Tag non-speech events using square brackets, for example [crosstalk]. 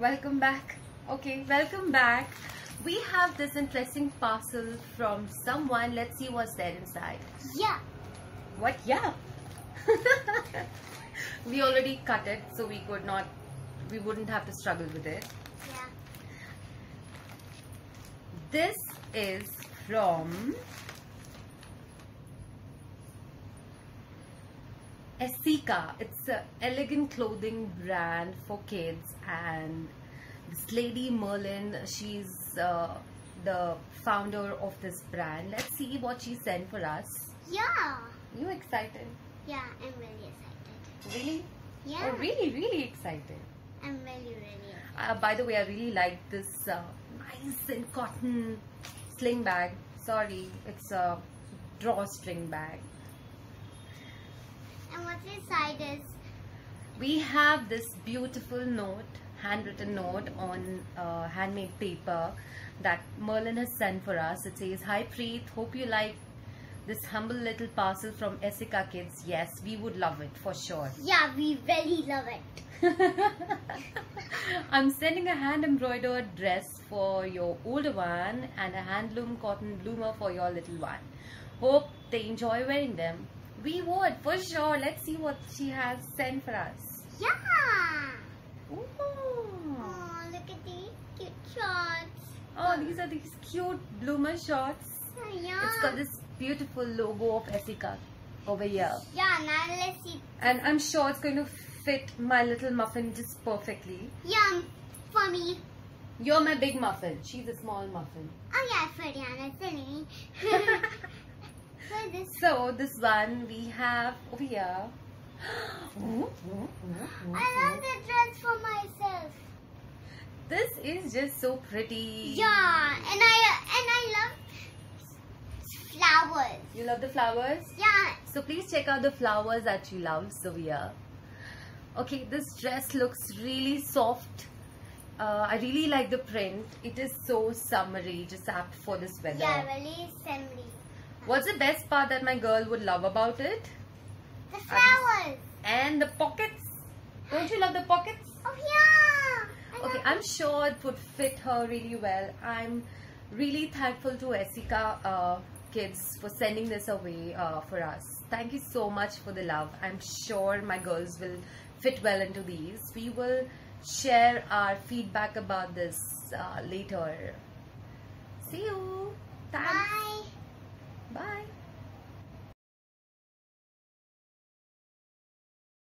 back. Okay, welcome back. We have this interesting parcel from someone. Let's see what's there inside. Yeah. What? Yeah. [laughs] we already cut it, so we could not, we wouldn't have to struggle with it. Yeah. This is from Essika. It's an elegant clothing brand for kids, and this lady Merlin, she's uh, the founder of this brand. Let's see what she sent for us. Yeah. You excited? Yeah, I'm really excited. Really? Yeah. Oh, really, really excited. I'm really, really excited. Uh, by the way, I really like this uh, nice and cotton sling bag. Sorry, it's a drawstring bag. What's inside is We have this beautiful note, handwritten note on uh, handmade paper that Merlin has sent for us. It says, Hi Preet, hope you like this humble little parcel from Essika Kids. Yes, we would love it for sure. yeah, we really love it. [laughs] I'm sending a hand embroidered dress for your older one and a handloom cotton bloomer for your little one. Hope they enjoy wearing them. We would for sure. Let's see what she has sent for us. Yeah. Ooh. Oh, look at these cute shots. Oh, these are these cute bloomer shorts. Yeah. It's got this beautiful logo of Essika over here. Yeah, now let's see. And I'm sure it's going to fit my little muffin just perfectly. Yeah, for me. You're my big muffin. She's a small muffin. Oh yeah, for Diana, silly. [laughs] this. So this one we have over here. I love the dress for myself. This is just so pretty. Yeah, and I and I love flowers. You love the flowers? Yeah, So please check out the flowers that you love, Sylvia. Okay, this dress looks really soft. Uh, I really like the print. It is so summery, just apt for this weather. yeah, really assembly. What's the best part that my girl would love about it? The flowers. And the pockets. Don't you love the pockets? Oh yeah. I Okay, I'm sure it would fit her really well. I'm really thankful to Essika uh, Kids for sending this away uh, for us. Thank you so much for the love. I'm sure my girls will fit well into these. We will share our feedback about this uh, later